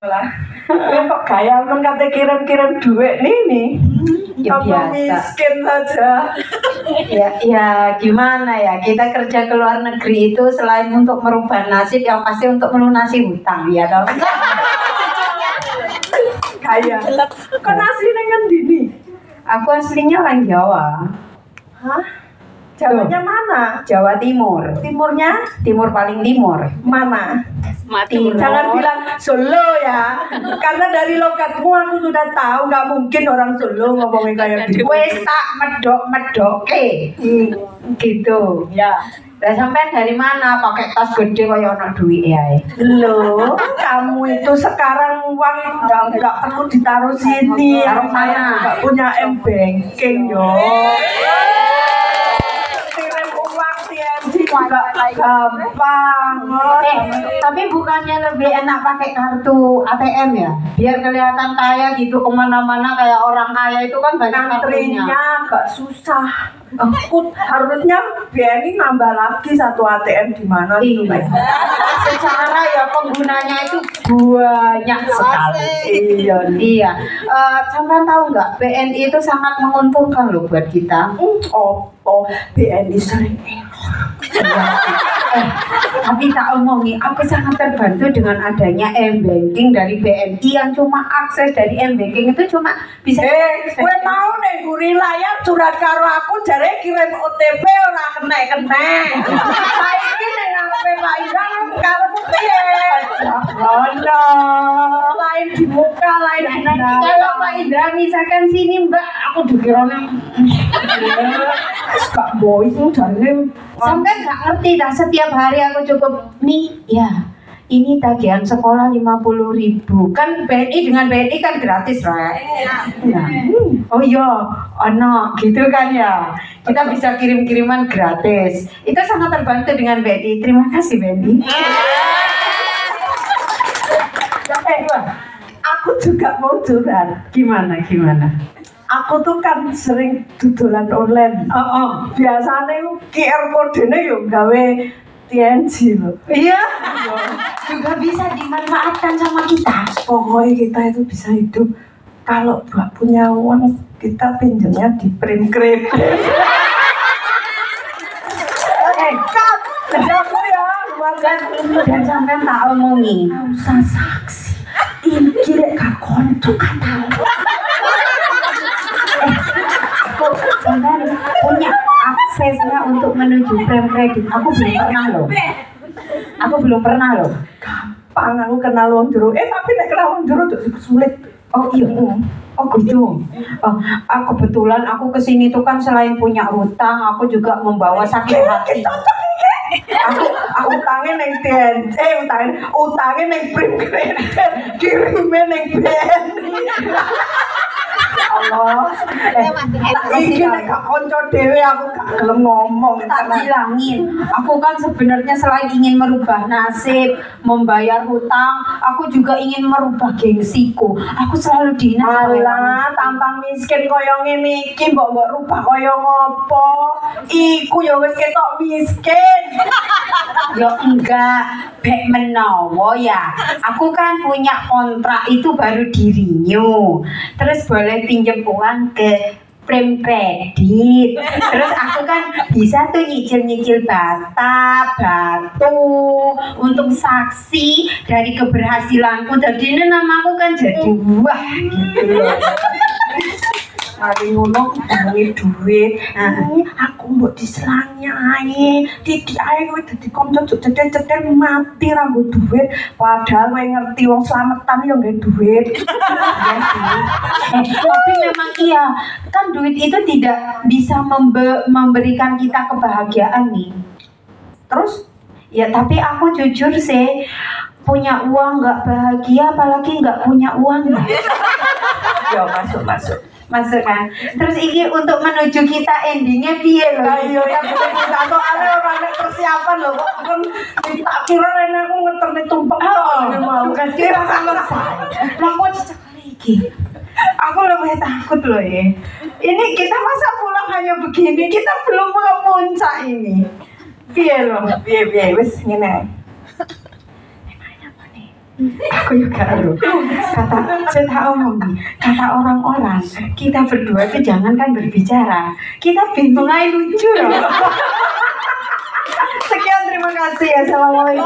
lah kok gaya men kata kirim-kirim duit nih nih Ya Apa biasa. miskin saja. Ya, ya gimana ya? Kita kerja ke luar negeri itu selain untuk merubah nasib yang pasti untuk melunasi hutang ya dong kaya kok aslinya kan dini aku aslinya orang Jawa. Hah Jawanya mana? Jawa Timur. Timurnya? Timur paling timur mana? Timur. Jangan bilang Solo ya, karena dari logatmu aku sudah tahu nggak mungkin orang Solo ngomongin kayak gitu. wes tak medok medoke Hmm, gitu. Ya, Lah sampean dari mana? Pakai tas gede kaya ono duit ya lo kamu itu sekarang uang nggak nggak perlu ditaruh sini. Taruh Saya mana? nggak punya m banking yo. Gampang. Eh, tapi bukannya lebih enak pakai kartu ATM ya? Biar kelihatan kaya gitu ke mana-mana kayak orang kaya itu kan banyak kartunya. Agak susah. Aku harusnya BNI nambah lagi satu ATM di mana gitu. Iya. Secara ya penggunanya itu banyak sekali. Iya. Iya. Eh, sampean tahu nggak? BNI itu sangat menguntungkan loh buat kita. Hmm, BNI sering Eh, tapi tak omongi, aku sangat terbantu dengan adanya m-banking dari BNI yang cuma akses dari m-banking itu cuma bisa Eh, gue mau nih guri layar curhat karo aku jare kirim OTP ora kena kena. Ning ngarepe Pak Irang karo piye? Ngono. Lain di muka, lain di Nah, kalau Pak Indra misalkan sini Mbak, aku dikira Kak Boy itu jare sampai nggak ngerti dah setiap hari aku cukup nih ya ini tagihan sekolah 50.000 ribu kan BNI dengan BNI kan gratis right? Nah, hmm, oh iya ono gitu kan ya kita bisa kirim-kiriman gratis itu sangat terbantu dengan BNI terima kasih BNI Eh, aku juga mau curhat. gimana gimana Aku tuh kan sering dodolan online. oh, oh. Biasanya QR code-nya yo gawe TNG loh. iya juga bisa dimanfaatkan sama kita. Pokoknya kita itu bisa hidup. Kalau nggak punya uang kita pinjamnya di print kredit. eh, kan, kerjaku ya, dan dan sampai tak omongi. Usah saksi. Ini kira gak konco kan tahu. aku sampai punya aksesnya untuk menuju prem kredit aku belum pernah loh aku belum pernah loh Gampang aku kenal wong jero. Eh tapi nek kenal wong jero tuh sulit. oh iya oh gitu oh, aku kebetulan aku ke sini tuh kan selain punya hutang aku juga membawa sakit hati Cocok iki. Aku aku utangnya neng TNC, eh utangnya utangnya neng print kredit, kirimnya neng BNI. Allah. Eh, tak iki nek gak dhewe aku gak gelem ngomong. tak bilangin aku kan sebenarnya selain ingin merubah nasib membayar hutang aku juga ingin merubah gengsiku aku selalu dinas Alah, tampang miskin koyo ngene iki mbok mbok rubah koyo ngopo? Iku ya wis ketok miskin. ya enggak bek menowo ya aku kan punya kontrak itu baru di renew terus boleh pinjam uang ke prem kredit terus aku kan bisa tuh nyicil-nyicil bata batu untuk saksi dari keberhasilanku. Jadi ini namaku kan jadi wah gitu Mari ngono ngomongin duit. Ini aku mbok diselangi ae. Titik ae kowe dadi kanca juk cetet-cetet mati ra nggo duit. Padahal kowe ngerti wong slametan yo nggae duit. Tapi memang iya kan duit itu tidak bisa membe- memberikan kita kebahagiaan nih Terus ya tapi aku jujur sih punya uang nggak bahagia apalagi nggak punya uang yo masuk masuk. Masuk kan? Terus ini untuk menuju kita endingnya dia loh Ayo ya kita soalnya orang nek persiapan loh kok kan tak kira rene aku ngeterne tumpeng oh mau. bukan kira selesai lah kok cecak lagi aku lebih takut loh ya. Ini kita masa pulang hanya begini kita belum ke puncak ini. Piye loh Piye piye? Wis ngene. Aku juga loh. Kata saya tak omong kata orang-orang kita berdua itu jangankan berbicara, kita bingung aja lucu loh. Sekian terima kasih. Assalamualaikum.